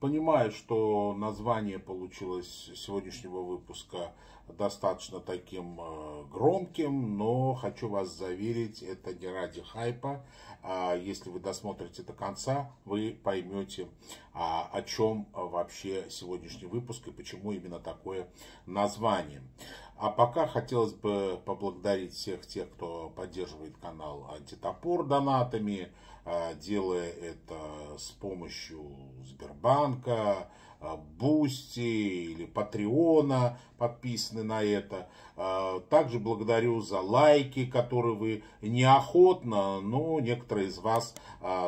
Понимаю, что название получилось сегодняшнего выпуска достаточно таким э, громким, но хочу вас заверить, это не ради хайпа. А если вы досмотрите до конца, вы поймете, а, о чем вообще сегодняшний выпуск и почему именно такое название. А пока хотелось бы поблагодарить всех тех, кто поддерживает канал Антитопор донатами, а, делая это с помощью Сбербанка, а, Boosty или Patreon а, подписаны на это. А, также благодарю за лайки, которые вы неохотно, но некоторые из вас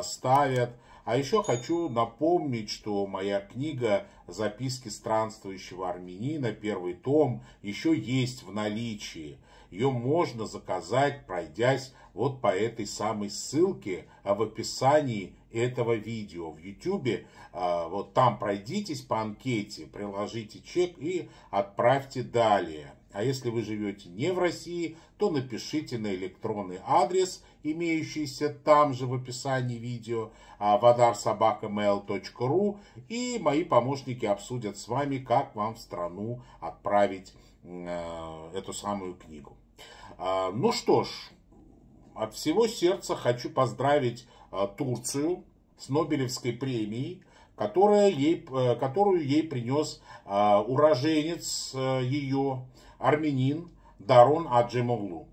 ставят. А еще хочу напомнить, что моя книга «Записки странствующего армянина», первый том, еще есть в наличии. Ее можно заказать, пройдясь вот по этой самой ссылке в описании этого видео в YouTube. А, вот там пройдитесь по анкете, приложите чек и отправьте далее. А если вы живете не в России, то напишите на электронный адрес, имеющийся там же в описании видео, vadarsobakamail.ru, и мои помощники обсудят с вами, как вам в страну отправить э, эту самую книгу. А, ну что ж, от всего сердца хочу поздравить Турцию с Нобелевской премией, которая ей, э, которую ей принес уроженец ее, армянин Дарон Аджемоглу.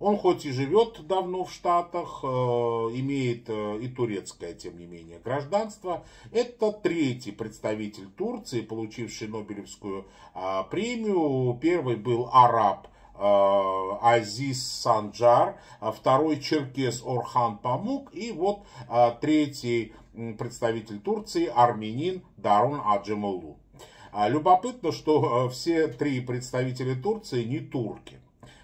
Он хоть и живет давно в Штатах, э, имеет э, и турецкое, тем не менее, гражданство. Это третий представитель Турции, получивший Нобелевскую э, премию. Первый был араб э, Азиз Санджар, а второй черкес Орхан Памук и вот э, третий представитель Турции армянин Дарон Аджемоглу. А любопытно, что э, все три представителя Турции не турки.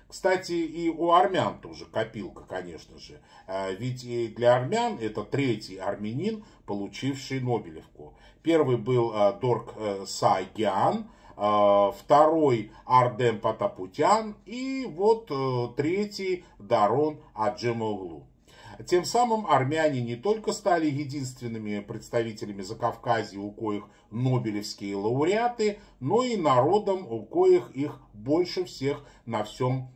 Кстати, и у армян тоже копилка, конечно же. Э, ведь и для армян это третий армянин, получивший Нобелевку. Первый был э, Дорк Сагян, второй Ардем Патапутян и вот третий Дарон Аджемоглу. Тем самым армяне не только стали единственными представителями Закавказья, у коих нобелевские лауреаты, но и народом, у коих их больше всех на всем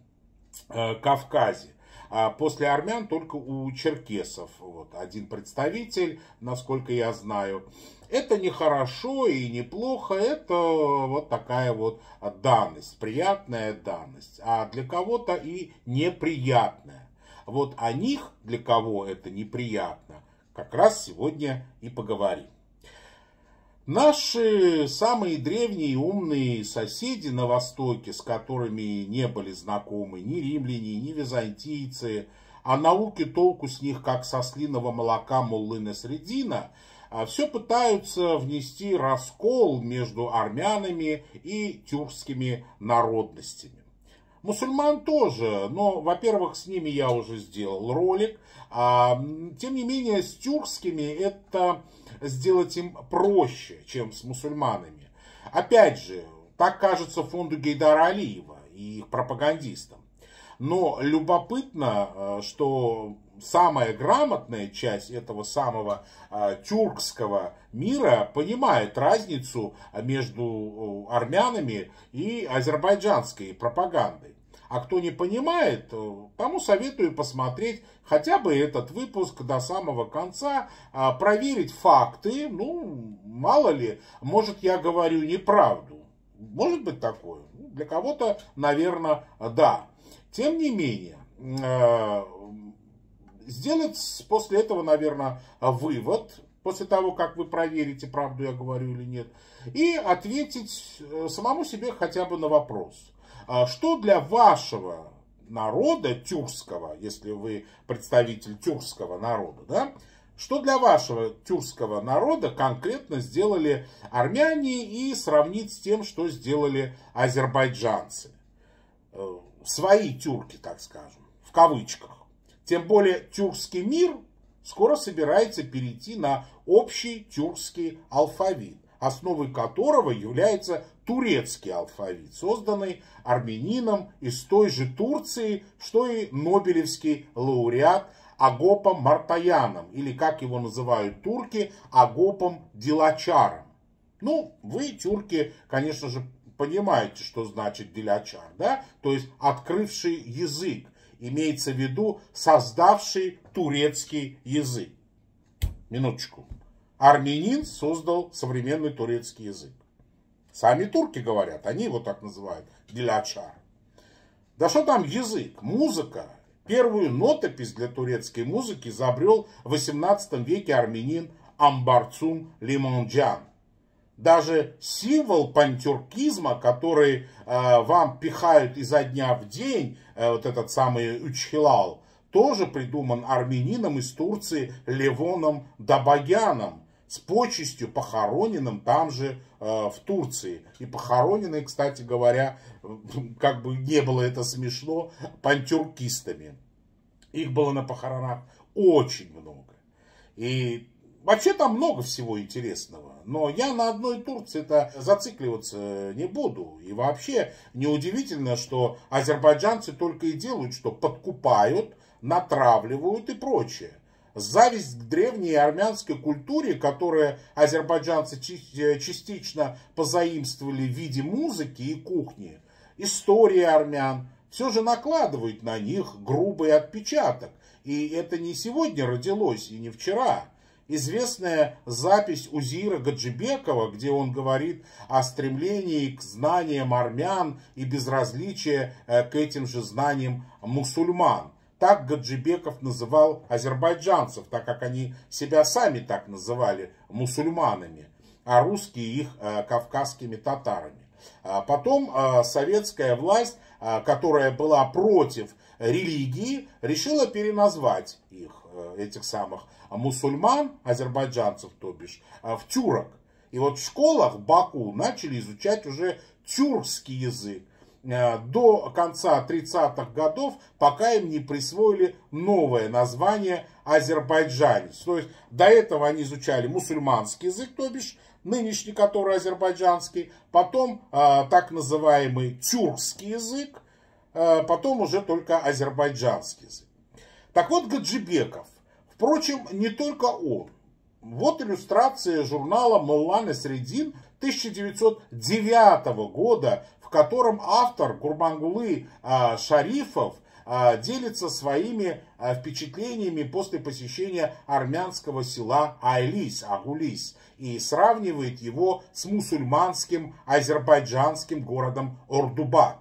э, Кавказе. А после армян только у черкесов вот, один представитель, насколько я знаю. Это не хорошо и не плохо, это вот такая вот данность, приятная данность, а для кого-то и неприятная. Вот о них, для кого это неприятно, как раз сегодня и поговорим. Наши самые древние умные соседи на Востоке, с которыми не были знакомы ни римляне, ни византийцы, а науки толку с них, как со слиного молока Муллына Средина, а все пытаются внести раскол между армянами и тюркскими народностями. Мусульман тоже, но, во-первых, с ними я уже сделал ролик. А, тем не менее, с тюркскими это сделать им проще, чем с мусульманами. Опять же, так кажется фонду Гейдара Алиева и их пропагандистам. Но любопытно, э, что самая грамотная часть этого самого э, тюркского мира понимает разницу между э, армянами и азербайджанской пропагандой. А кто не понимает, тому советую посмотреть хотя бы этот выпуск до самого конца, э, проверить факты. Ну, мало ли, может я говорю неправду. Может быть такое. Для кого-то, наверное, да. Тем не менее, э, сделать после этого, наверное, вывод, после того, как вы проверите, правду я говорю или нет, и ответить э, самому себе хотя бы на вопрос. А что для вашего народа тюркского, если вы представитель тюркского народа, да, что для вашего тюркского народа конкретно сделали армяне и сравнить с тем, что сделали азербайджанцы. Свои тюрки, так скажем, в кавычках. Тем более тюркский мир скоро собирается перейти на общий тюркский алфавит, основой которого является турецкий алфавит, созданный армянином из той же Турции, что и Нобелевский лауреат Агопом Мартаяном, или как его называют турки, Агопом Дилачаром. Ну, вы, тюрки, конечно же, понимаете, что значит Дилачар, да? То есть открывший язык. Имеется в виду создавший турецкий язык. Минуточку. Армянин создал современный турецкий язык. Сами турки говорят, они его так называют, Дилячар. Да что там язык, музыка. Первую нотопись для турецкой музыки изобрел в 18 веке армянин Амбарцум Лимонджан. Даже символ пантюркизма, который э, вам пихают изо дня в день, э, вот этот самый Учхилал, тоже придуман армянином из Турции Левоном Дабагяном, с почестью похороненным там же э, в Турции. И похороненный, кстати говоря, как бы не было это смешно, пантюркистами. Их было на похоронах очень много. И вообще там много всего интересного. Но я на одной Турции-то зацикливаться не буду. И вообще неудивительно, что азербайджанцы только и делают, что подкупают, натравливают и прочее зависть к древней армянской культуре, которую азербайджанцы э, частично позаимствовали в виде музыки и кухни, история армян, все же накладывает на них грубый отпечаток. И это не сегодня родилось и не вчера. Известная запись Узира Гаджибекова, где он говорит о стремлении к знаниям армян и безразличия э, к этим же знаниям мусульман – так Гаджибеков называл азербайджанцев, так как они себя сами так называли мусульманами, а русские их э, кавказскими татарами. А потом э, советская власть, э, которая была против религии, решила переназвать их, этих самых мусульман, азербайджанцев, то бишь, в тюрок. И вот в школах Баку начали изучать уже тюркский язык. Э, до конца 30-х годов, пока им не присвоили новое название азербайджанец. То есть до этого они изучали мусульманский язык, то бишь нынешний, который азербайджанский, потом э, так называемый тюркский язык, э, потом уже только азербайджанский язык. Так вот, Гаджибеков, впрочем, не только он. Вот иллюстрация журнала Моллана Средин 1909 года, в котором автор Гурбангулы а, Шарифов делится своими впечатлениями после посещения армянского села Айлис, Агулис, и сравнивает его с мусульманским азербайджанским городом Ордубат.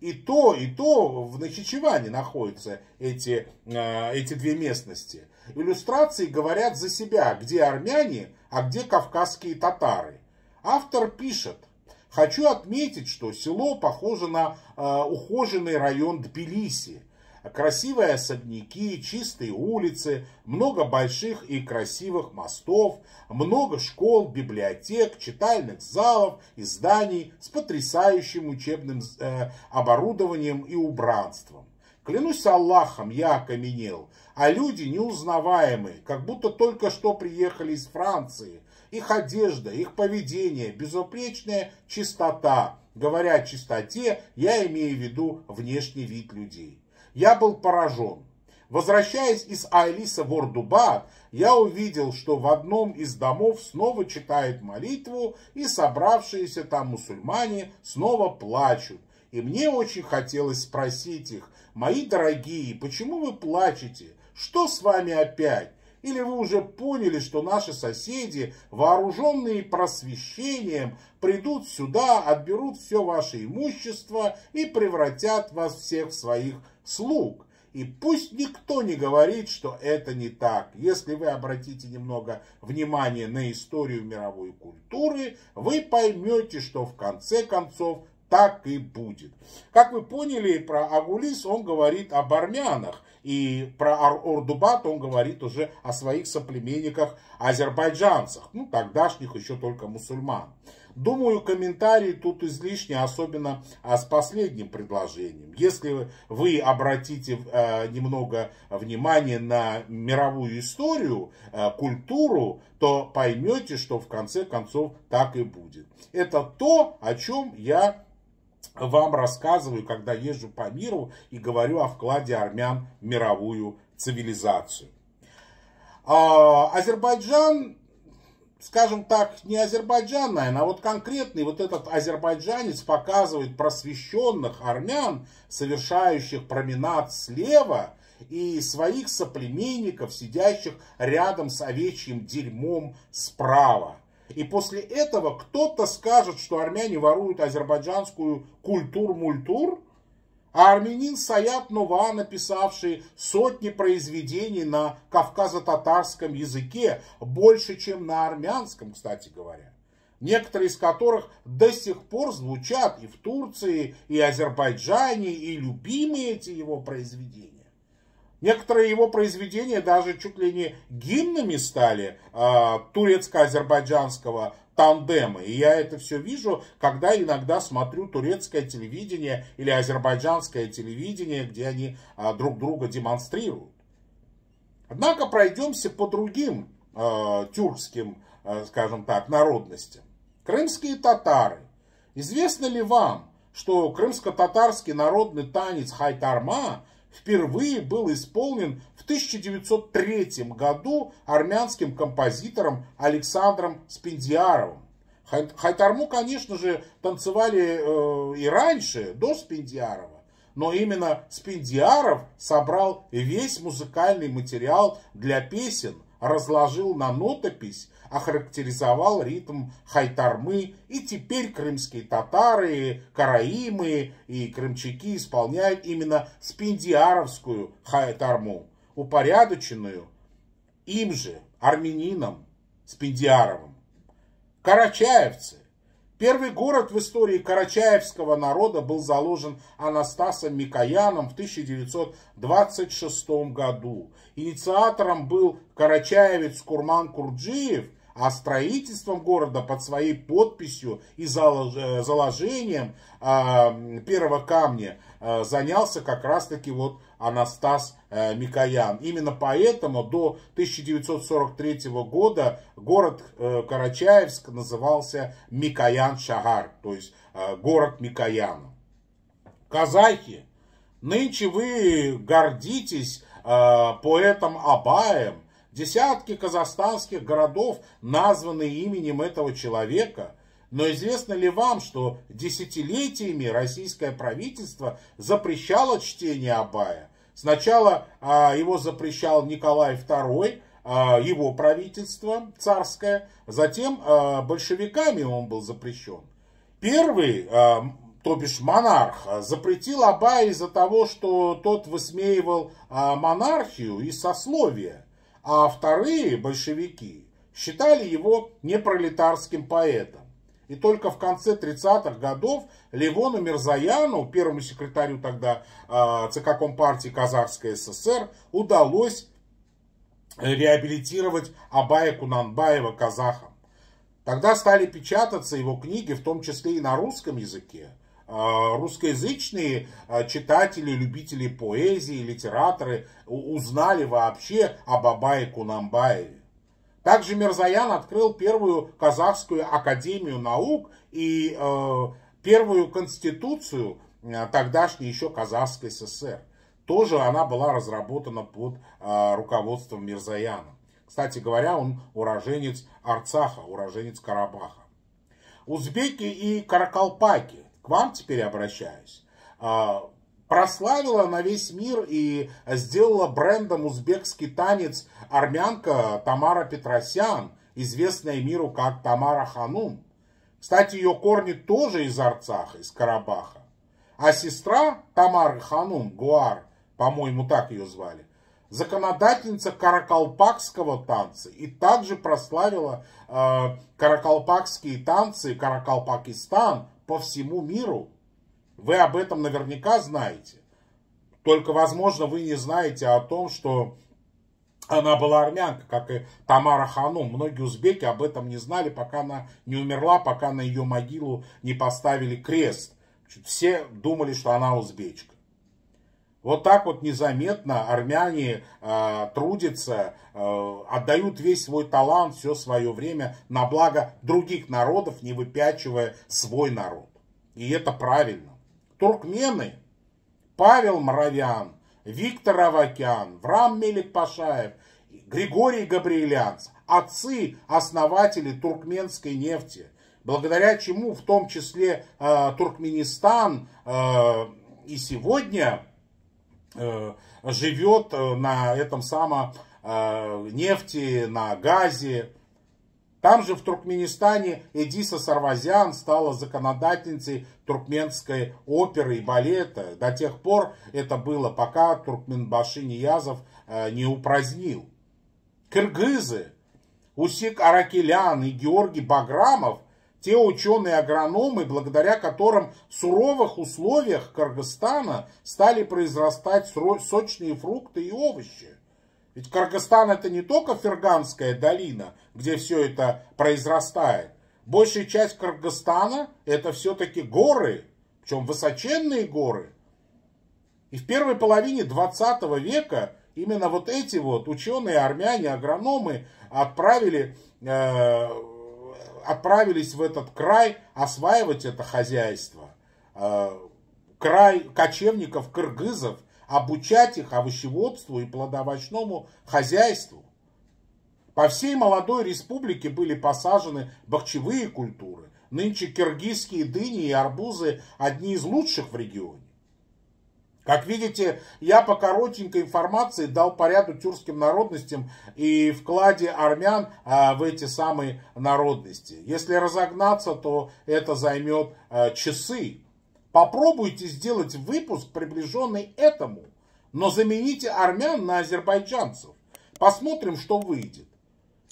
И то, и то в Нахичеване находятся эти, эти две местности. Иллюстрации говорят за себя, где армяне, а где кавказские татары. Автор пишет – Хочу отметить, что село похоже на э, ухоженный район Тбилиси. Красивые особняки, чистые улицы, много больших и красивых мостов, много школ, библиотек, читальных залов и зданий с потрясающим учебным э, оборудованием и убранством. Клянусь Аллахом, я окаменел, а люди неузнаваемые, как будто только что приехали из Франции – их одежда, их поведение, безупречная чистота. Говоря о чистоте, я имею в виду внешний вид людей. Я был поражен. Возвращаясь из Айлиса в Ордубат, я увидел, что в одном из домов снова читают молитву, и собравшиеся там мусульмане снова плачут. И мне очень хотелось спросить их, мои дорогие, почему вы плачете? Что с вами опять? Или вы уже поняли, что наши соседи, вооруженные просвещением, придут сюда, отберут все ваше имущество и превратят вас всех в своих слуг? И пусть никто не говорит, что это не так. Если вы обратите немного внимания на историю мировой культуры, вы поймете, что в конце концов так и будет. Как вы поняли, про Агулис он говорит об армянах, и про Ордубат он говорит уже о своих соплеменниках азербайджанцах, ну тогдашних еще только мусульман. Думаю, комментарии тут излишни, особенно а, с последним предложением. Если вы обратите э, немного внимания на мировую историю, э, культуру, то поймете, что в конце концов так и будет. Это то, о чем я вам рассказываю, когда езжу по миру и говорю о вкладе армян в мировую цивилизацию. А Азербайджан, скажем так, не Азербайджан, наверное, а вот конкретный вот этот азербайджанец показывает просвещенных армян, совершающих променад слева, и своих соплеменников, сидящих рядом с овечьим дерьмом справа. И после этого кто-то скажет, что армяне воруют азербайджанскую культур-мультур, а армянин Саят Нова, написавший сотни произведений на кавказо-татарском языке, больше, чем на армянском, кстати говоря, некоторые из которых до сих пор звучат и в Турции, и Азербайджане, и любимые эти его произведения. Некоторые его произведения даже чуть ли не гимнами стали э, турецко-азербайджанского тандема. И я это все вижу, когда иногда смотрю турецкое телевидение или азербайджанское телевидение, где они э, друг друга демонстрируют. Однако пройдемся по другим э, тюркским, э, скажем так, народностям. Крымские татары. Известно ли вам, что крымско-татарский народный танец хайтарма впервые был исполнен в 1903 году армянским композитором Александром Спиндиаровым. Хайтарму, конечно же, танцевали э, и раньше, до Спиндиарова. Но именно Спиндиаров собрал весь музыкальный материал для песен, разложил на нотопись охарактеризовал ритм хайтармы, и теперь крымские татары, караимы и крымчаки исполняют именно спиндиаровскую хайтарму, упорядоченную им же, армянином Спиндиаровым. Карачаевцы. Первый город в истории карачаевского народа был заложен Анастасом Микояном в 1926 году. Инициатором был карачаевец Курман Курджиев – а строительством города под своей подписью и э, заложением а, первого камня э, занялся как раз-таки вот Анастас э, Микоян. Именно поэтому до 1943 года город Карачаевск назывался Микоян-Шагар, то есть город Микояна. Казахи, нынче вы гордитесь поэтом Абаем, Десятки казахстанских городов названы именем этого человека. Но известно ли вам, что десятилетиями российское правительство запрещало чтение Абая? Сначала а, его запрещал Николай II, а, его правительство царское, затем а, большевиками он был запрещен. Первый, а, то бишь монарх, запретил Абая из-за того, что тот высмеивал а, монархию и сословие а вторые, большевики, считали его непролетарским поэтом. И только в конце 30-х годов Левону Мирзаяну, первому секретарю тогда э, ЦК Компартии Казахской ССР, удалось реабилитировать Абая Кунанбаева казахом. Тогда стали печататься его книги, в том числе и на русском языке. А, русскоязычные а, читатели, любители поэзии, литераторы узнали вообще об Абае Кунамбаеве. Также Мирзаян открыл первую казахскую академию наук и э, первую конституцию э, тогдашней еще казахской ССР. Тоже она была разработана под э, руководством Мирзаяна. Кстати говоря, он уроженец Арцаха, уроженец Карабаха. Узбеки и каракалпаки к вам теперь обращаюсь, а, прославила на весь мир и сделала брендом узбекский танец армянка Тамара Петросян, известная миру как Тамара Ханум. Кстати, ее корни тоже из Арцаха, из Карабаха. А сестра Тамары Ханум, Гуар, по-моему, так ее звали, законодательница каракалпакского танца и также прославила э, каракалпакские танцы Каракалпакистан по всему миру. Вы об этом наверняка знаете. Только, возможно, вы не знаете о том, что она была армянка, как и Тамара Ханум. Многие узбеки об этом не знали, пока она не умерла, пока на ее могилу не поставили крест. Все думали, что она узбечка. Вот так вот незаметно армяне э, трудятся, э, отдают весь свой талант, все свое время на благо других народов, не выпячивая свой народ. И это правильно. Туркмены, Павел Моровян, Виктор Авакян, Врам Мелик Пашаев, Григорий Габриэлянц, отцы, основатели туркменской нефти, благодаря чему в том числе э, Туркменистан э, и сегодня живет э, на этом самом э, нефти, на газе. Там же в Туркменистане Эдиса Сарвазян стала законодательницей туркменской оперы и балета. До тех пор это было, пока Туркменбаши Ниязов э, не упразднил. Кыргызы, Усик Аракелян и Георгий Баграмов – те ученые-агрономы, благодаря которым в суровых условиях Кыргызстана стали произрастать сочные фрукты и овощи. Ведь Кыргызстан это не только Ферганская долина, где все это произрастает. Большая часть Кыргызстана это все-таки горы, причем высоченные горы. И в первой половине 20 века именно вот эти вот ученые, армяне, агрономы отправили э, отправились в этот край осваивать это хозяйство. Э, край кочевников, кыргызов, обучать их овощеводству и плодовочному хозяйству. По всей молодой республике были посажены бахчевые культуры. Нынче киргизские дыни и арбузы одни из лучших в регионе. Как видите, я по коротенькой информации дал по ряду тюркским народностям и вкладе армян а, в эти самые народности. Если разогнаться, то это займет а, часы. Попробуйте сделать выпуск, приближенный этому, но замените армян на азербайджанцев. Посмотрим, что выйдет.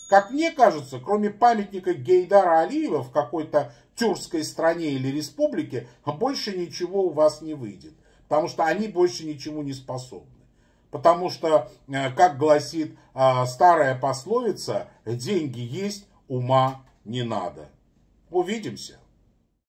Как мне кажется, кроме памятника Гейдара Алиева в какой-то тюркской стране или республике, больше ничего у вас не выйдет потому что они больше ничему не способны. Потому что, э, как гласит э, старая пословица, деньги есть, ума не надо. Увидимся.